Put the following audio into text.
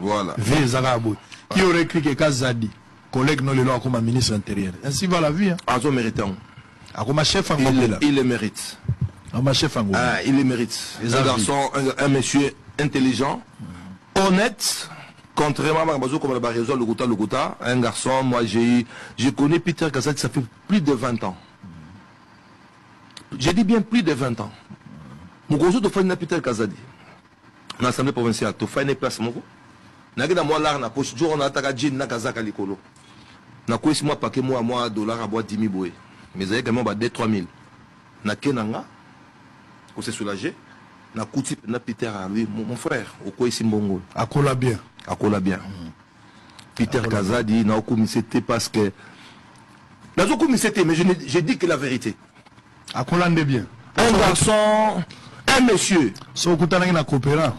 Voilà. qui aurait cru que kazadi collègue no lelo akoma ministre intérieur ainsi va la vie hein. Azo méritant. akoma chef Il, il le mérite. chef Ah, il le mérite. Un garçon, un, un monsieur intelligent, honnête, contrairement à Bazo comme la raison Lokuta Lokuta, un garçon, moi j'ai j'ai connu Peter Kazadi, ça fait plus de 20 ans. J'ai dit bien plus de 20 ans. Mon gros de Peter Kazadi. Dans l'Assemblée provinciale, tu fais une place, mon gros. Nagi na moi l'art na poche, jour on a attaqué jean na kazaka likolo. Na quoi si moi paquet moi moi dollar à boire 10 000 boé. Mais quand même 2 3 000. Na kenanga, pour se soulager. Na kuti na peter à lui mon, frère okwesi mbongo? Akola bien. Akola bien. Peter kazadi na okomisi te parce que nazokomisi te mais je, je dis que la vérité. Akola nde bien. Un garçon un monsieur. So okutanaki na coopérant.